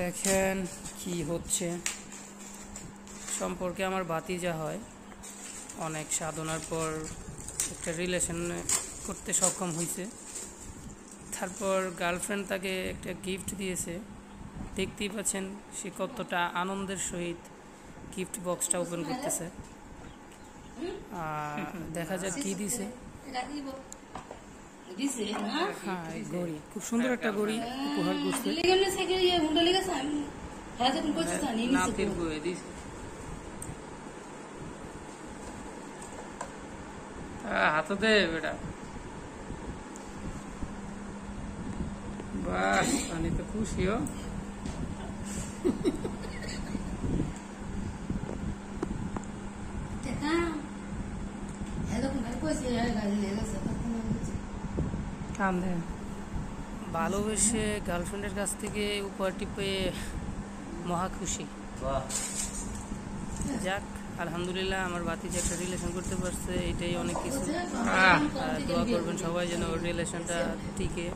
দেখেন কি হচ্ছে। সম্পর্কে আমার বাতিজা হয়, অনেক সাধনার পর একটা রিলেশন করতে সক্ষম হয়েছে তারপর গার্লফ্রেন্ড তাকে একটা গিফট দিয়েছে। দেখতেই পাচ্ছেন সে কতটা আনন্দের সহিত গিফট বক্সটা ওপেন করতেছে। আর দেখা যাক কি দিছে। হ্যাঁ এই ঘড়ি খুব সুন্দর একটা ঘড়ি উপহার করছে লেগে না সাইকেল ইয়ে হুন্ডা লেগে সাম হ্যাঁ যখন করছিস না নিয়ে নিছে নাতির বউয়ে দিছে হাতে দে বেটা বাস আমি তো খুশি হো দেখা হ্যাঁ যখন ভাই কইছে হ্যাঁ গাড়ি লেগে কান দেন। ভালোবেসে গার্লফ্রেন্ডের কাছ থেকে উপহারটি পেয়ে মহা খুশি। যাক আলহামদুলিল্লাহ আমার বাতি যে একটা রিলেশন করতে পারছে এটাই অনেক কিছু। দোয়া করবেন সবাই যেন ওর রিলেশনটা টিকে।